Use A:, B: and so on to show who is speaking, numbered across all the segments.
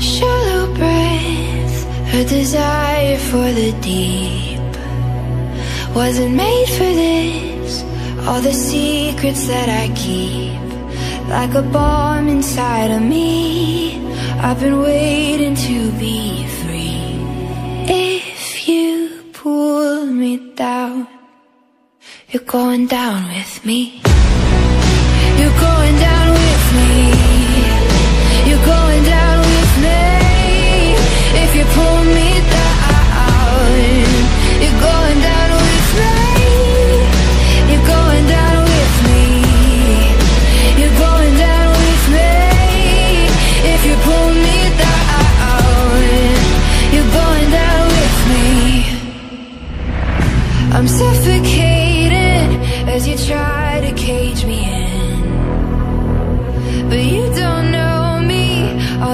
A: Shallow breath, a desire for the deep. Wasn't made for this. All the secrets that I keep, like a bomb inside of me. I've been waiting to be free. If you pull me down, you're going down with me. You're going down with me.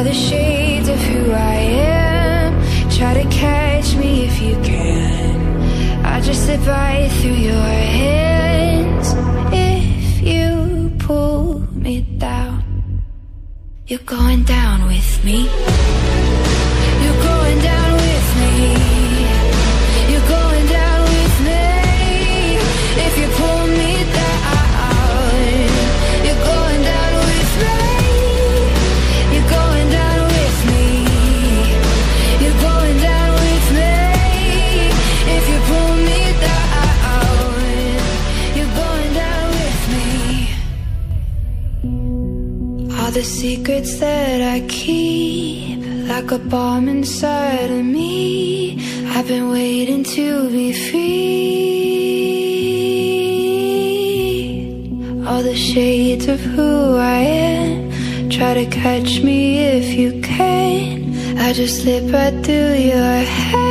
A: The shades of who I am. Try to catch me if you can. I just slip right through your hands. If you pull me down, you're going down with me. All the secrets that I keep, like a bomb inside of me. I've been waiting to be free. All the shades of who I am. Try to catch me if you can. I just slip right through your hands.